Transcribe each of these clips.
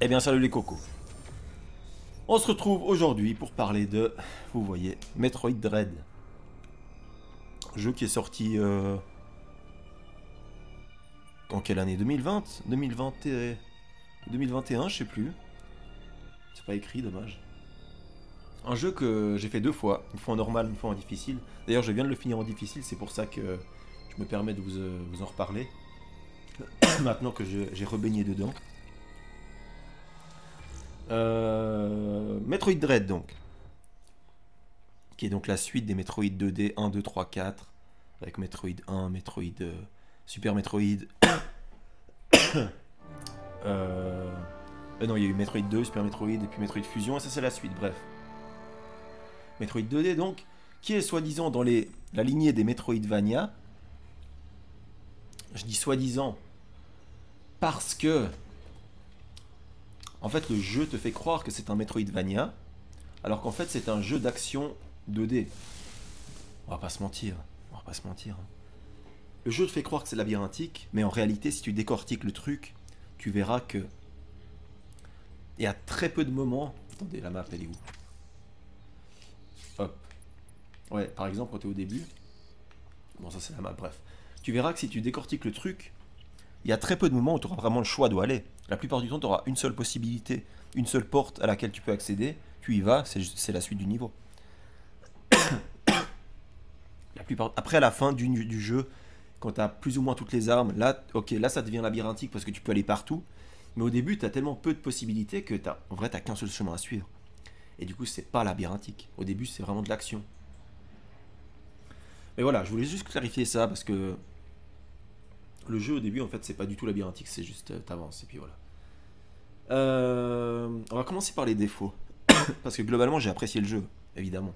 Eh bien salut les cocos. On se retrouve aujourd'hui pour parler de, vous voyez, Metroid Dread. Jeu qui est sorti euh, en quelle année? 2020 2020 et- 2021, je sais plus. C'est pas écrit, dommage. Un jeu que j'ai fait deux fois, une fois en normal, une fois en difficile. D'ailleurs, je viens de le finir en difficile, c'est pour ça que je me permets de vous, euh, en reparler. Maintenant que j'ai rebaigné dedans. Euh, Metroid Dread donc. Qui est donc la suite des Metroid 2D 1, 2, 3, 4. Avec Metroid 1, Metroid... euh, Super Metroid... euh... non, il y a eu Metroid 2, Super Metroid et puis Metroid Fusion. Et ça c'est la suite, bref. Metroid 2D donc. Qui est soi-disant dans les... la lignée des Metroidvania. Je dis soi-disant parce que en fait, le jeu te fait croire que c'est un Metroidvania, alors qu'en fait, c'est un jeu d'action 2D. On va pas se mentir. On va pas se mentir. Le jeu te fait croire que c'est labyrinthique, mais en réalité, si tu décortiques le truc, tu verras que. Il y a très peu de moments. Attendez, la map, elle est où? Hop. Ouais, par exemple, quand tu es au début. Bon, ça, c'est la map, bref. Tu verras que si tu décortiques le truc, il y a très peu de moments où tu auras vraiment le choix d'où aller. La plupart du temps, tu auras une seule possibilité, une seule porte à laquelle tu peux accéder. Tu y vas, c'est la suite du niveau. Après, à la fin du, jeu, quand tu as plus ou moins toutes les armes, là, là, ça devient labyrinthique parce que tu peux aller partout. Mais au début, tu as tellement peu de possibilités que t'as- en vrai, tu qu'un seul chemin à suivre. Et du coup, c'est pas labyrinthique. Au début, c'est vraiment de l'action. Mais voilà, je voulais juste clarifier ça parce que le jeu au début, en fait, c'est pas du tout labyrinthique, c'est juste euh, t'avances et puis voilà. Euh, on va commencer par les défauts. Parce que globalement, j'ai apprécié le jeu, évidemment.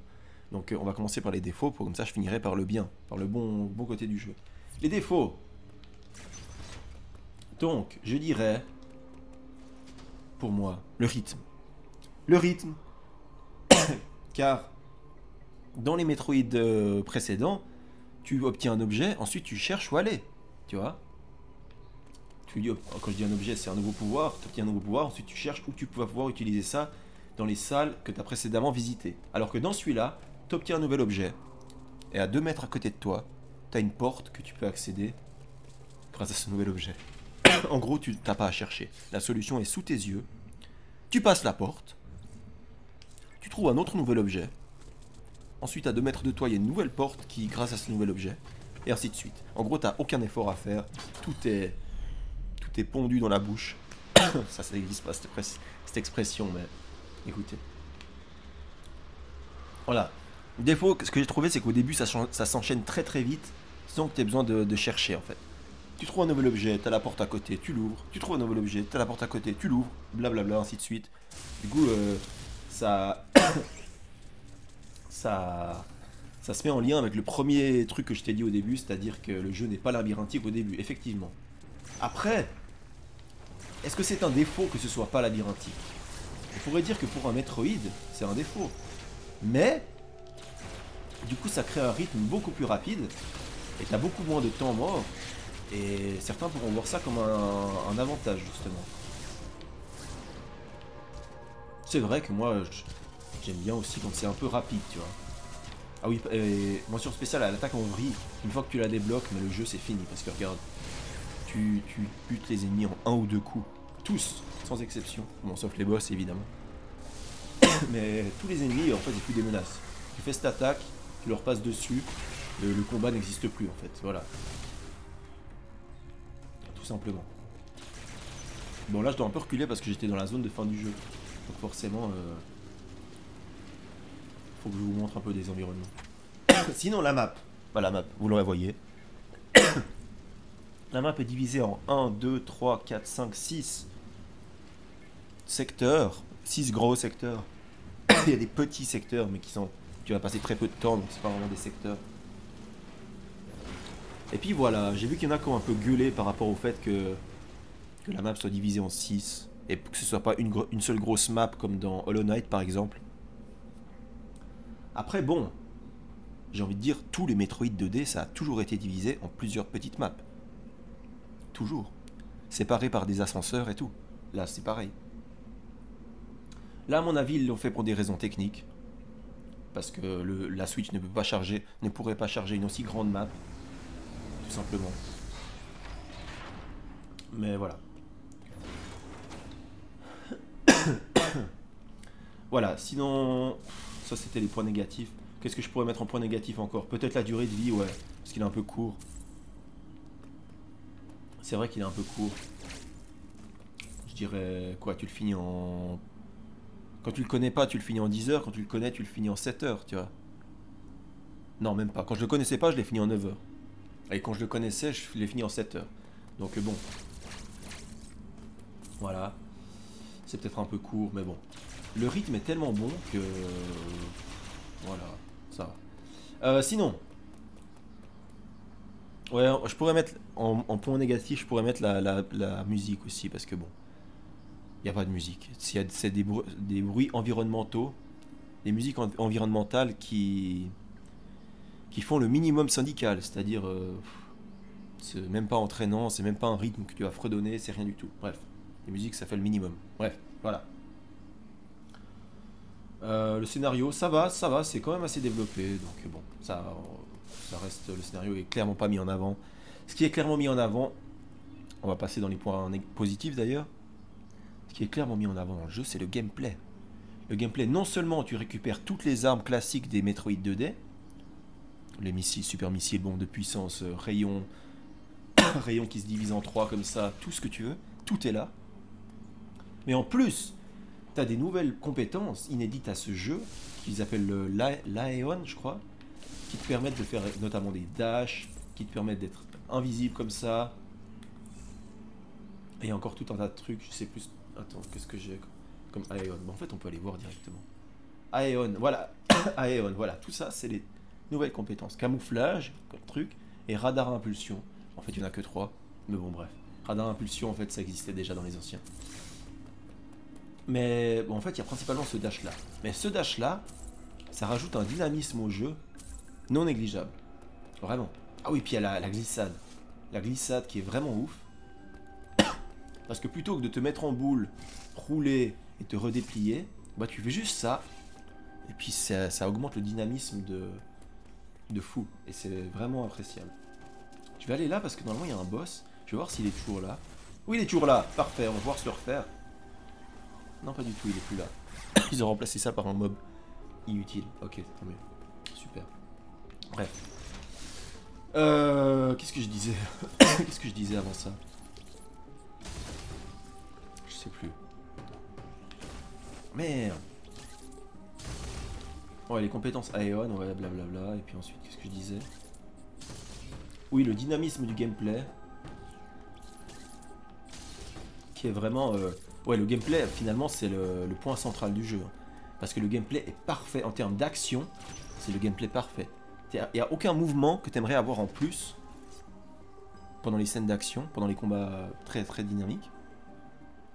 Donc, euh, on va commencer par les défauts, pour comme ça, je finirai par le bien, par le bon, bon côté du jeu. Les défauts. Donc, je dirais, pour moi, le rythme. Le rythme. Car, dans les Metroid précédents, tu obtiens un objet, ensuite tu cherches où aller. Tu vois tu dis, oh, quand je dis un objet, c'est un nouveau pouvoir, tu obtiens un nouveau pouvoir, ensuite tu cherches où tu vas pouvoir utiliser ça dans les salles que tu as précédemment visitées. Alors que dans celui-là, tu obtiens un nouvel objet, et à 2 mètres à côté de toi, tu as une porte que tu peux accéder grâce à ce nouvel objet. en gros, tu n'as pas à chercher. La solution est sous tes yeux. Tu passes la porte, tu trouves un autre nouvel objet. Ensuite, à 2 mètres de toi, il y a une nouvelle porte qui, grâce à ce nouvel objet, et ainsi de suite. En gros, tu n'as aucun effort à faire. Tout est tout est pondu dans la bouche. ça, ça n'existe pas, cette, expression, mais écoutez. Voilà. Défaut, ce que j'ai trouvé, c'est qu'au début, ça, ça s'enchaîne très très vite, sans que tu aies besoin de, de chercher, en fait. Tu trouves un nouvel objet, tu as la porte à côté, tu l'ouvres. Tu trouves un nouvel objet, tu as la porte à côté, tu l'ouvres. Blablabla, ainsi de suite. Du coup, euh, ça... ça... Ça se met en lien avec le premier truc que je t'ai dit au début, c'est-à-dire que le jeu n'est pas labyrinthique au début, effectivement. Après, est-ce que c'est un défaut que ce soit pas labyrinthique? On pourrait dire que pour un Metroid, c'est un défaut. Mais, du coup, ça crée un rythme beaucoup plus rapide, et t'as beaucoup moins de temps mort, et certains pourront voir ça comme un, avantage, justement. C'est vrai que moi, j'aime bien aussi quand c'est un peu rapide, tu vois. Ah oui, mention spéciale à l'attaque en vrille, une fois que tu la débloques, mais le jeu c'est fini, parce que regarde, tu, tu butes les ennemis en un ou deux coups. Tous, sans exception. Bon, sauf les boss, évidemment. Mais tous les ennemis, en fait, ils plus des menaces. Tu fais cette attaque, tu leur passes dessus, le, le combat n'existe plus, en fait. Voilà. Tout simplement. Bon, là, je dois un peu reculer parce que j'étais dans la zone de fin du jeu. Donc, forcément, euh, faut que je vous montre un peu des environnements. Sinon, la map. Bah, la map, vous l'aurez voyé. La map est divisée en 1, 2, 3, 4, 5, 6 secteurs. 6 gros secteurs. Il y a des petits secteurs, mais qui sont. Tu vas passer très peu de temps, donc c'est pas vraiment des secteurs. Et puis voilà, j'ai vu qu'il y en a qui ont un peu gueulé par rapport au fait que, que la map soit divisée en 6 et que ce soit pas une seule grosse map comme dans Hollow Knight par exemple. Après, bon, j'ai envie de dire, tous les Metroid 2D, ça a toujours été divisé en plusieurs petites maps. Toujours. Séparés par des ascenseurs et tout. Là, c'est pareil. Là, à mon avis, ils l'ont fait pour des raisons techniques. Parce que la Switch ne peut pas charger, ne pourrait pas charger une aussi grande map. Tout simplement. Mais voilà. voilà, sinon, ça c'était les points négatifs. Qu'est-ce que je pourrais mettre en point négatif encore? Peut-être la durée de vie, ouais. Parce qu'il est un peu court. C'est vrai qu'il est un peu court. Je dirais, quoi, tu le finis en... Quand tu le connais pas, tu le finis en 10 heures. Quand tu le connais, tu le finis en 7 heures, tu vois. Non, même pas. Quand je le connaissais pas, je l'ai fini en 9 heures. Et quand je le connaissais, je l'ai fini en 7 heures. Donc bon. Voilà. C'est peut-être un peu court, mais bon. Le rythme est tellement bon que... Voilà, ça va. Euh, sinon... Ouais, je pourrais mettre... En, point négatif, je pourrais mettre la, musique aussi, parce que bon... Il n'y a pas de musique. C'est des, des bruits environnementaux, des musiques environnementales qui qui font le minimum syndical, c'est-à-dire euh, c'est même pas entraînant, c'est même pas un rythme que tu vas fredonner, c'est rien du tout. Bref, les musiques ça fait le minimum. Bref, voilà. Euh, le scénario, ça va, ça va, c'est quand même assez développé, donc bon, ça, ça reste, le scénario est clairement pas mis en avant. Ce qui est clairement mis en avant, on va passer dans les points positifs d'ailleurs, ce qui est clairement mis en avant dans le jeu, c'est le gameplay. Le gameplay, non seulement tu récupères toutes les armes classiques des Metroid 2D, les missiles, super missiles, bombes de puissance, euh, rayons, rayons qui se divisent en trois comme ça, tout ce que tu veux, tout est là. Mais en plus, tu as des nouvelles compétences inédites à ce jeu, qu'ils appellent le l'Aeon, je crois, qui te permettent de faire notamment des dashs, qui te permettent d'être invisible comme ça. Et encore tout un tas de trucs, je sais plus. Attends, qu'est-ce que j'ai comme Aeon? En fait, on peut aller voir directement. Aeon, voilà. Aeon, voilà. Tout ça, c'est les nouvelles compétences. Camouflage, comme truc, et radar impulsion. En fait, il n'y en a que trois, mais bon, bref. Radar impulsion, en fait, ça existait déjà dans les anciens. Mais bon, en fait, il y a principalement ce dash-là. Mais ce dash-là, ça rajoute un dynamisme au jeu non négligeable. Vraiment. Ah oui, puis il y a la, glissade. La glissade qui est vraiment ouf. Parce que plutôt que de te mettre en boule, rouler et te redéplier, bah tu fais juste ça. Et puis ça, augmente le dynamisme de, de fou. Et c'est vraiment appréciable. Je vais aller là parce que normalement il y a un boss. Je vais voir s'il est toujours là. Oui, il est toujours là. Parfait, on va voir se le refaire. Non, pas du tout, il est plus là. Ils ont remplacé ça par un mob inutile. Ok, tant mieux. Super. Bref. Euh, Qu'est-ce que je disais Qu'est-ce que je disais avant ça Je sais plus. Merde Ouais, les compétences Aeon, ouais, blablabla. Et puis ensuite, qu'est-ce que je disais Oui, le dynamisme du gameplay. Qui est vraiment... Euh, ouais, le gameplay, finalement, c'est le, point central du jeu. Hein. Parce que le gameplay est parfait. En termes d'action, c'est le gameplay parfait. Il n'y a aucun mouvement que tu aimerais avoir en plus pendant les scènes d'action, pendant les combats très très dynamiques.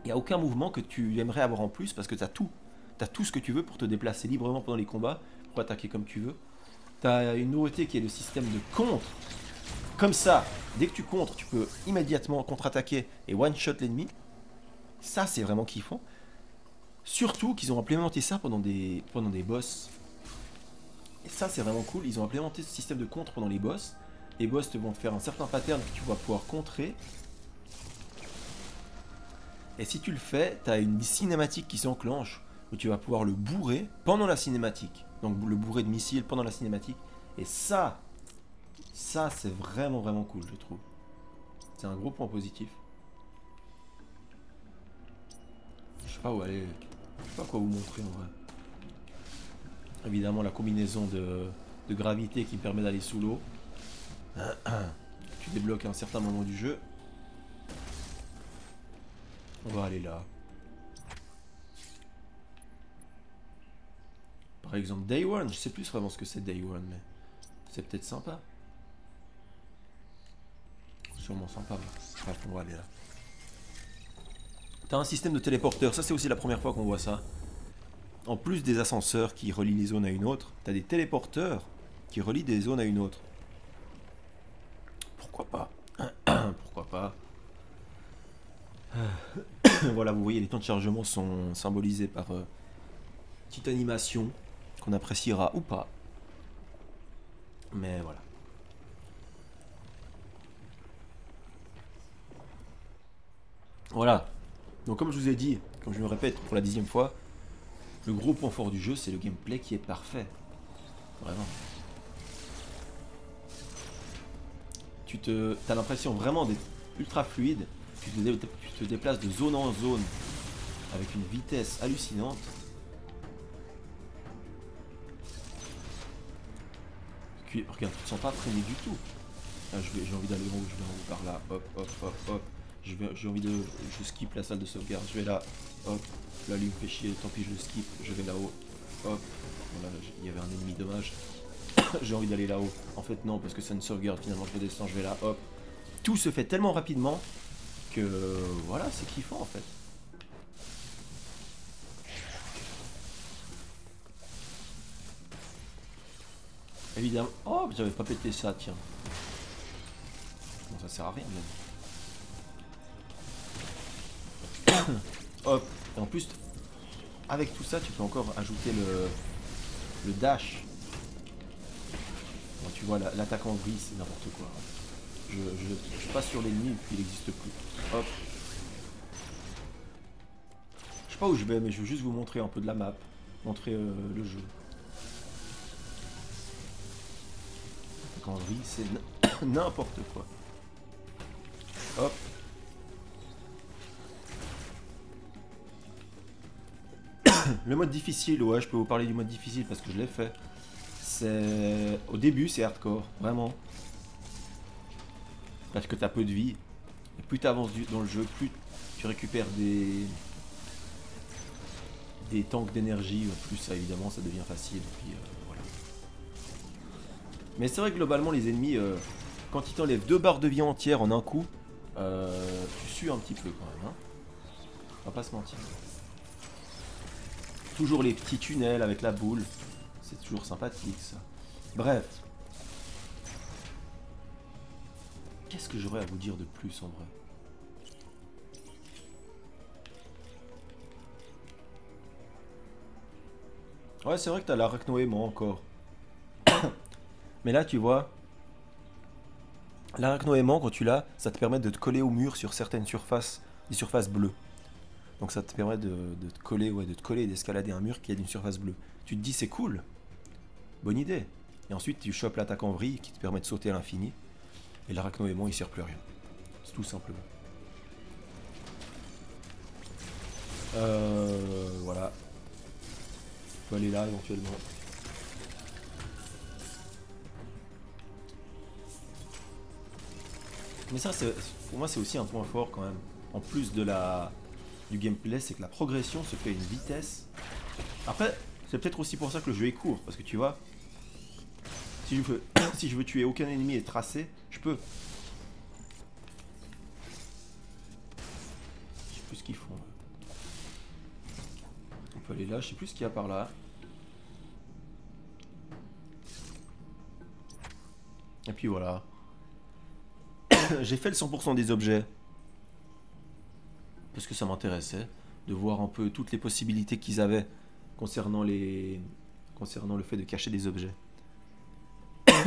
Il n'y a aucun mouvement que tu aimerais avoir en plus parce que tu as tout. T'as tout ce que tu veux pour te déplacer librement pendant les combats, pour attaquer comme tu veux. T'as une nouveauté qui est le système de contre. Comme ça, dès que tu contres, tu peux immédiatement contre-attaquer et one-shot l'ennemi. Ça, c'est vraiment kiffant. Surtout qu'ils ont implémenté ça pendant des, pendant des boss. Et ça, c'est vraiment cool. Ils ont implémenté ce système de contre pendant les boss. Les boss te vont faire un certain pattern que tu vas pouvoir contrer. Et si tu le fais, tu as une cinématique qui s'enclenche où tu vas pouvoir le bourrer pendant la cinématique. Donc le bourrer de missiles pendant la cinématique. Et ça, ça c'est vraiment vraiment cool je trouve. C'est un gros point positif. Sais pas où aller. Je sais pas quoi vous montrer en vrai. Évidemment la combinaison de, gravité qui permet d'aller sous l'eau. Tu débloques à un certain moment du jeu. On va aller là. Par exemple, Day One, je sais plus vraiment ce que c'est Day One, mais c'est peut-être sympa. Sûrement sympa, on va aller là. T'as un système de téléporteur, ça c'est aussi la première fois qu'on voit ça. En plus des ascenseurs qui relient les zones à une autre, t'as des téléporteurs qui relient des zones à une autre. Pourquoi pas? Pourquoi pas? Voilà, vous voyez, les temps de chargement sont symbolisés par... Euh, Petite animation qu'on appréciera ou pas. Mais voilà. Voilà. Donc comme je vous ai dit, comme je me répète pour la dixième fois, le gros point fort du jeu, c'est le gameplay qui est parfait. Vraiment. Tu te, as l'impression vraiment d'être ultra fluide. Tu te, déplaces de zone en zone avec une vitesse hallucinante. Regarde, tu te sens pas freiné du tout. j'ai envie d'aller où je vais en haut par là. Hop, hop, hop, hop. J'ai envie de. Je skip la salle de sauvegarde. Je vais là. Hop. Là, lui me fait chier. Tant pis, je le skip. Je vais là-haut. Hop. Voilà, il y avait un ennemi dommage. j'ai envie d'aller là-haut. En fait, non, parce que ça ne sauvegarde. Finalement, je descends. Je vais là. Hop. Tout se fait tellement rapidement que. Voilà, c'est kiffant en fait. Évidemment. Oh, j'avais pas pété ça, tiens. Bon, ça sert à rien, même. Hop. Et en plus, avec tout ça, tu peux encore ajouter le, le dash. Bon, tu vois, l'attaque en vrille, c'est n'importe quoi. Je, passe sur l'ennemi et puis il n'existe plus. Hop. Je sais pas où je vais, mais je veux juste vous montrer un peu de la map. Montrer euh, le jeu. en vie, c'est n'importe quoi. Hop. Le mode difficile, ouais, je peux vous parler du mode difficile parce que je l'ai fait. C'est au début, c'est hardcore, vraiment. Parce que t'as peu de vie. Et plus tu avances dans le jeu, plus tu récupères des des tanks d'énergie, plus ça évidemment ça devient facile. Puis, euh, mais c'est vrai que globalement, les ennemis, euh, quand ils t'enlèvent deux barres de vie entières en un coup, euh, tu sues un petit peu quand même. Hein On va pas se mentir. Toujours les petits tunnels avec la boule. C'est toujours sympathique ça. Bref. Qu'est-ce que j'aurais à vous dire de plus en vrai? Ouais, c'est vrai que t'as l'arachnoaimant encore. Mais là, tu vois, l'arachnoaimant, quand tu l'as, ça te permet de te coller au mur sur certaines surfaces, des surfaces bleues. Donc ça te permet de, te coller, ouais, de te coller et d'escalader un mur qui a une surface bleue. Tu te dis c'est cool, bonne idée. Et ensuite tu chopes l'attaque en vrille qui te permet de sauter à l'infini. Et l'arachnoaimant il sert plus à rien. C'est tout simplement. Euh, voilà. Tu peux aller là éventuellement. Mais ça, pour moi, c'est aussi un point fort quand même. En plus de la du gameplay, c'est que la progression se fait à une vitesse. Après, c'est peut-être aussi pour ça que le jeu est court, parce que tu vois, si je veux, si je veux tuer aucun ennemi et tracer, je peux. Je sais plus ce qu'ils font. On peut aller là, je sais plus ce qu'il y a par là. Et puis voilà. j'ai fait le 100% des objets. Parce que ça m'intéressait de voir un peu toutes les possibilités qu'ils avaient concernant, les... concernant le fait de cacher des objets.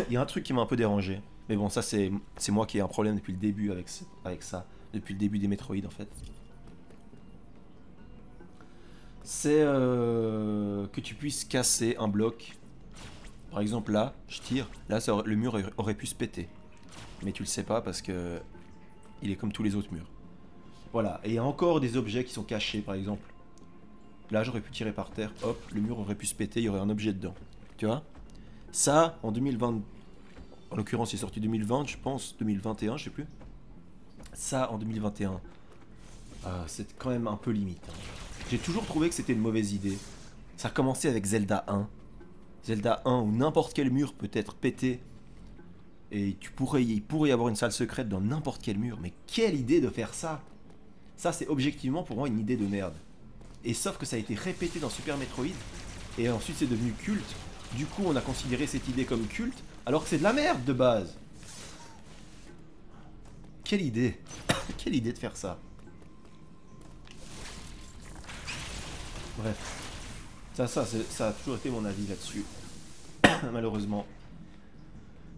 Il y a un truc qui m'a un peu dérangé. Mais bon, ça c'est moi qui ai un problème depuis le début avec, ça. Depuis le début des Metroid en fait. C'est euh, que tu puisses casser un bloc. Par exemple là, je tire. Là, le mur aurait pu se péter mais tu le sais pas parce que il est comme tous les autres murs. Voilà, et il y a encore des objets qui sont cachés, par exemple. Là, j'aurais pu tirer par terre, hop, le mur aurait pu se péter, il y aurait un objet dedans. Tu vois? Ça, en 2020, en l'occurrence, il est sorti 2020, je pense, 2021, je sais plus. Ça, en 2021, euh, c'est quand même un peu limite. Hein. J'ai toujours trouvé que c'était une mauvaise idée. Ça a commencé avec Zelda 1. Zelda 1, où n'importe quel mur peut être pété et tu pourrais, il pourrait y avoir une salle secrète dans n'importe quel mur. Mais quelle idée de faire ça? Ça, c'est objectivement pour moi une idée de merde. Et sauf que ça a été répété dans Super Metroid. Et ensuite, c'est devenu culte. Du coup, on a considéré cette idée comme culte. Alors que c'est de la merde de base. Quelle idée Quelle idée de faire ça Bref. Ça, ça, ça a toujours été mon avis là-dessus. Malheureusement.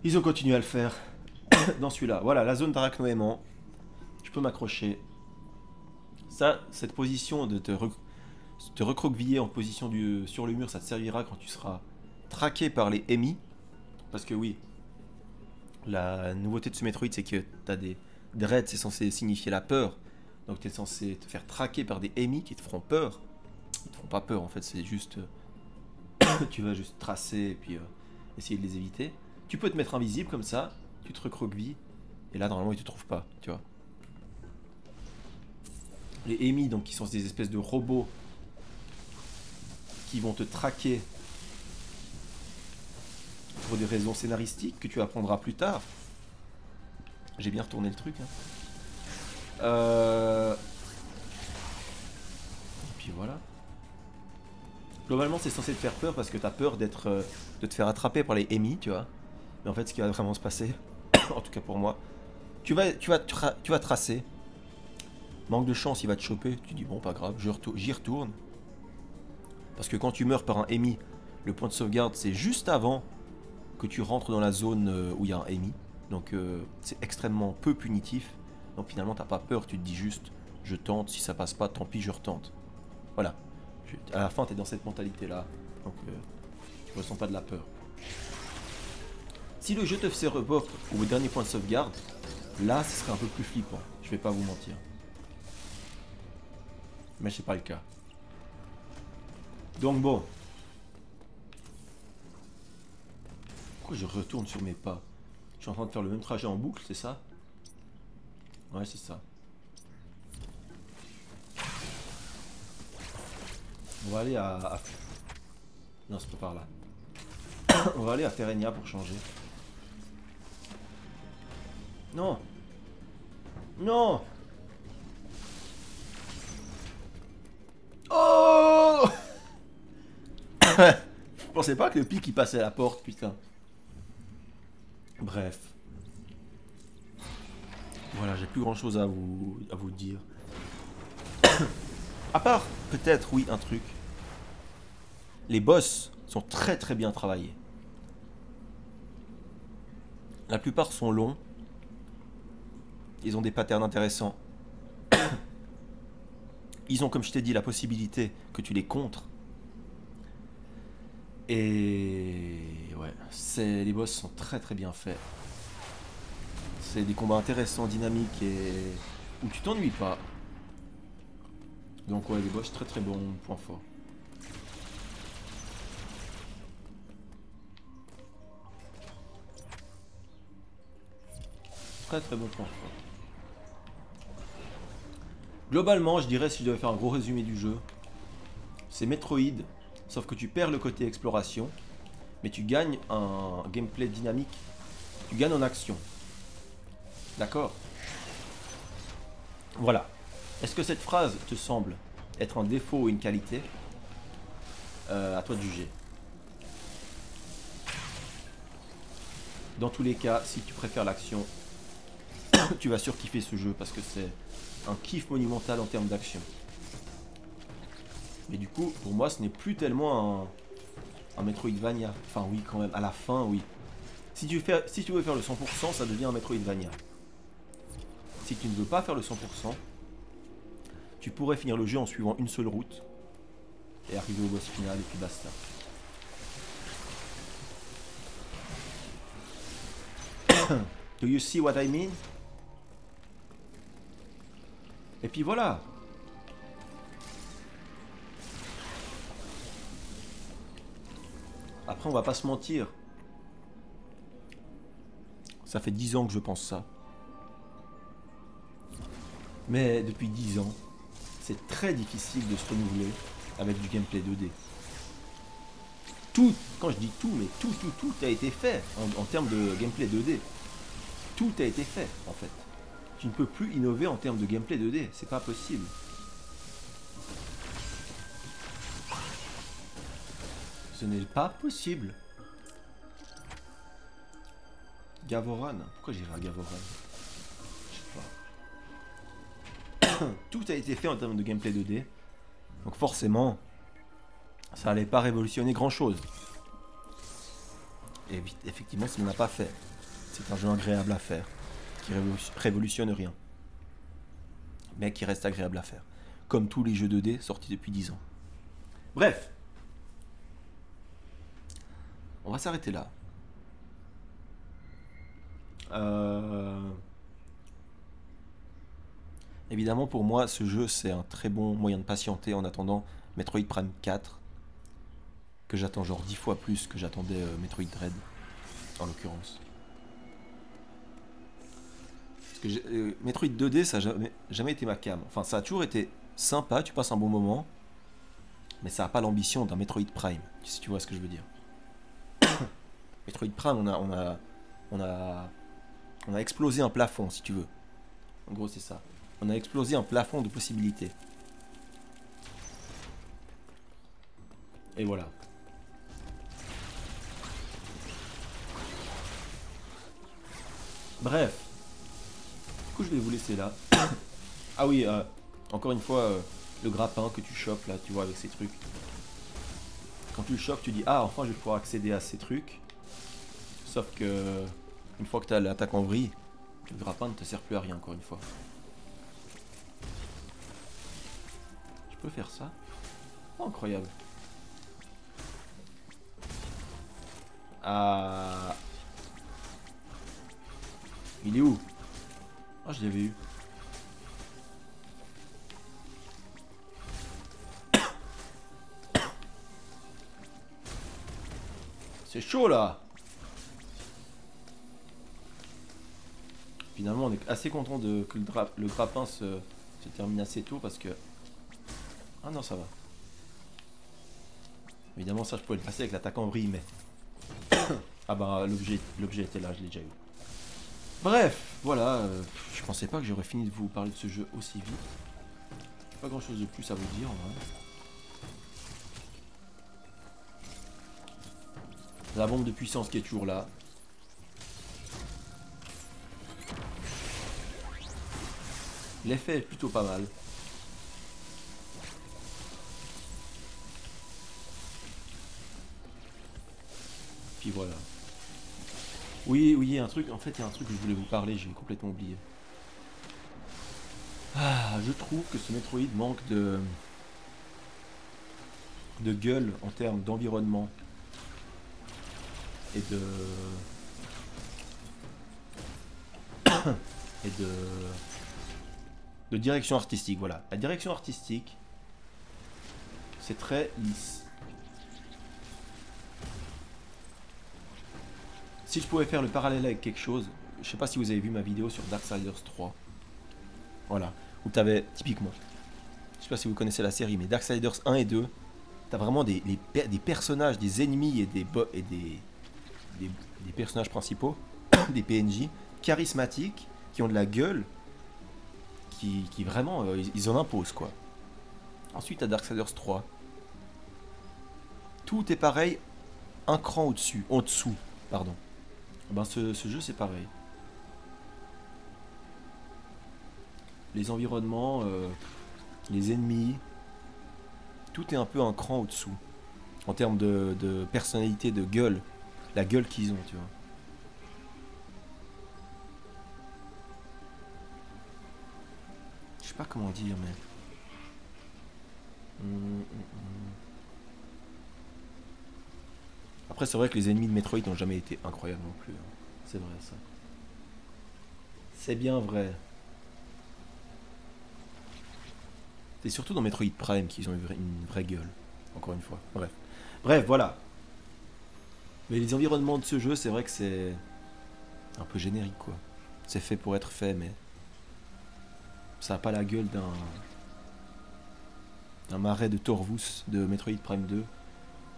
Ils ont continué à le faire dans celui-là. Voilà, la zone d'arachnoaimant. Je peux m'accrocher. Cette position de te, recroqueviller en position sur le mur, ça te servira quand tu seras traqué par les ennemis. Parce que oui, la nouveauté de ce Metroid, c'est que tu as des dreads, c'est censé signifier la peur. Donc tu es censé te faire traquer par des ennemis qui te feront peur. Ils te feront pas peur en fait, c'est juste... tu vas juste tracer et puis euh, essayer de les éviter. Tu peux te mettre invisible comme ça, tu te recroquevilles, et là normalement ils te trouvent pas, tu vois. Les ennemis donc qui sont des espèces de robots qui vont te traquer pour des raisons scénaristiques que tu apprendras plus tard. J'ai bien retourné le truc. Hein. Euh... Et puis voilà. Globalement, c'est censé te faire peur parce que t'as peur d'être, euh, de te faire attraper par les ennemis, tu vois. Mais en fait, ce qui va vraiment se passer, en tout cas pour moi, tu vas, tu vas, tu vas tracer. Manque de chance, il va te choper. Tu dis bon, pas grave, j'y retourne. Parce que quand tu meurs par un ennemi, le point de sauvegarde, c'est juste avant que tu rentres dans la zone euh, où il y a un ennemi. Donc euh, c'est extrêmement peu punitif. Donc finalement, t'as pas peur, tu te dis juste, je tente, si ça passe pas, tant pis, je retente. Voilà. À la fin, tu es dans cette mentalité-là. Donc euh, tu ressens pas de la peur. Si le jeu te fait report au dernier point de sauvegarde, là, ce serait un peu plus flippant. Je vais pas vous mentir. Mais c'est pas le cas. Donc bon, je retourne sur mes pas? Je suis en train de faire le même trajet en boucle, c'est ça? Ouais, c'est ça. On va aller à... Non, c'est pas par là. On va aller à Terenia pour changer. Non Non Je pensais pas que le pic il passait à la porte, putain. Bref. Voilà, j'ai plus grand chose à vous, à vous dire. à part, peut-être, oui, un truc. Les boss sont très très bien travaillés. La plupart sont longs. Ils ont des patterns intéressants. Ils ont, comme je t'ai dit, la possibilité que tu les contres. Et ouais, c'est les boss sont très très bien faits. C'est des combats intéressants, dynamiques et où tu t'ennuies pas. Donc ouais, les boss très très bons, point fort. Très très bon point fort. Globalement, je dirais si je devais faire un gros résumé du jeu, c'est Metroid Sauf que tu perds le côté exploration, mais tu gagnes un gameplay dynamique. Tu gagnes en action. D'accord? Voilà. Est-ce que cette phrase te semble être un défaut ou une qualité? Euh, À toi de juger. Dans tous les cas, si tu préfères l'action, tu vas surkiffer ce jeu parce que c'est un kiff monumental en termes d'action. Mais du coup, pour moi, ce n'est plus tellement un, un Metroidvania. Enfin, oui, quand même. À la fin, oui. Si tu, si tu veux faire le 100%, ça devient un Metroidvania. Si tu ne veux pas faire le 100%, tu pourrais finir le jeu en suivant une seule route et arriver au boss final et puis basta. Do you see what I mean? Et puis voilà, Après, on va pas se mentir. Ça fait 10 ans que je pense ça. Mais depuis 10 ans, c'est très difficile de se renouveler avec du gameplay 2D. Tout, quand je dis tout, mais tout, tout, tout a été fait en, en termes de gameplay 2D. Tout a été fait, en fait. Tu ne peux plus innover en termes de gameplay 2D, c'est pas possible. Ce n'est pas possible. Gavoran Pourquoi j'irai à Gavoran. Tout a été fait en termes de gameplay 2D. Donc forcément, ça allait pas révolutionner grand chose. Et effectivement, ça ne l'a pas fait. C'est un jeu agréable à faire, qui révolutionne rien, mais qui reste agréable à faire. Comme tous les jeux 2D sortis depuis 10 ans. Bref, on va s'arrêter là. Euh, évidemment, pour moi, ce jeu, c'est un très bon moyen de patienter en attendant Metroid Prime 4, que j'attends genre 10 fois plus que j'attendais euh, Metroid Dread, en l'occurrence. Parce que euh, Metroid 2D, ça n'a jamais, jamais, été ma cam. Enfin, ça a toujours été sympa, tu passes un bon moment, mais ça n'a pas l'ambition d'un Metroid Prime, si tu vois ce que je veux dire. Metroid Prime, on a, on a, on a, on a explosé un plafond, si tu veux. En gros, c'est ça. On a explosé un plafond de possibilités. Et voilà. Bref. Du coup, je vais vous laisser là. ah oui, euh, encore une fois, euh, le grappin que tu chopes là, tu vois, avec ces trucs. Quand tu le chopes, tu dis Ah, enfin, je vais pouvoir accéder à ces trucs. Sauf que, une fois que tu as l'attaque en vrille, le grappin ne te sert plus à rien, encore une fois. Je peux faire ça? Oh, Incroyable. Ah. Il est où? Ah, je l'avais eu. C'est chaud là Finalement, on est assez content de, que le, le grappin se, termine assez tôt parce que... Ah non, ça va. Évidemment, ça, je pouvais le passer avec l'attaque en mais... ah bah, l'objet était là, je l'ai déjà eu. Bref, voilà. Euh, je pensais pas que j'aurais fini de vous parler de ce jeu aussi vite. Pas grand chose de plus à vous dire, La bombe de puissance qui est toujours là. L'effet est plutôt pas mal. Puis voilà. Oui, oui, un truc, en fait, il y a un truc que je voulais vous parler, j'ai complètement oublié. Ah, je trouve que ce Metroid manque de de gueule en termes d'environnement et de et de de direction artistique, voilà. La direction artistique, c'est très lisse. Si je pouvais faire le parallèle avec quelque chose, je sais pas si vous avez vu ma vidéo sur Darksiders 3. Voilà, où tu avais typiquement, je sais pas si vous connaissez la série, mais Darksiders 1 et 2, tu as vraiment des, personnages, des ennemis et des, et des, des personnages principaux, des PNJ, charismatiques, qui ont de la gueule, qui, vraiment, euh, ils, en imposent quoi. Ensuite à Darksiders 3. Tout est pareil, un cran au-dessus, en dessous, pardon. Eh ben ce, jeu c'est pareil. Les environnements, euh, les ennemis, tout est un peu un cran au-dessous. En termes de, de personnalité, de gueule. La gueule qu'ils ont, tu vois. Pas comment dire, mais... Hum, hum, hum. Après, c'est vrai que les ennemis de Metroid n'ont jamais été incroyables non plus. Hein. C'est vrai, ça. C'est bien vrai. C'est surtout dans Metroid Prime qu'ils ont une vraie gueule. Encore une fois. Bref. Bref, voilà. Mais les environnements de ce jeu, c'est vrai que c'est un peu générique, quoi. C'est fait pour être fait, mais ça n'a pas la gueule d'un d'un marais de Torvus de Metroid Prime 2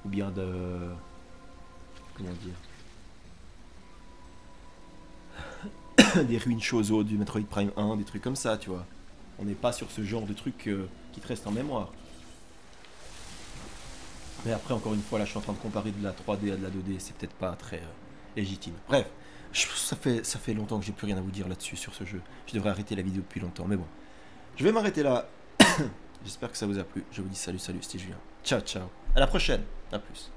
ou bien de comment dire des ruines Chozo du Metroid Prime 1, des trucs comme ça, tu vois. On n'est pas sur ce genre de truc euh, qui te reste en mémoire. Mais après, encore une fois, là, je suis en train de comparer de la 3D à de la 2D, c'est peut-être pas très euh, légitime. Bref, ça fait, ça fait longtemps que j'ai plus rien à vous dire là-dessus, sur ce jeu. Je devrais arrêter la vidéo depuis longtemps, mais bon. Je vais m'arrêter là. J'espère que ça vous a plu. Je vous dis salut, salut, c'était Julien. Ciao, ciao. À la prochaine. À plus.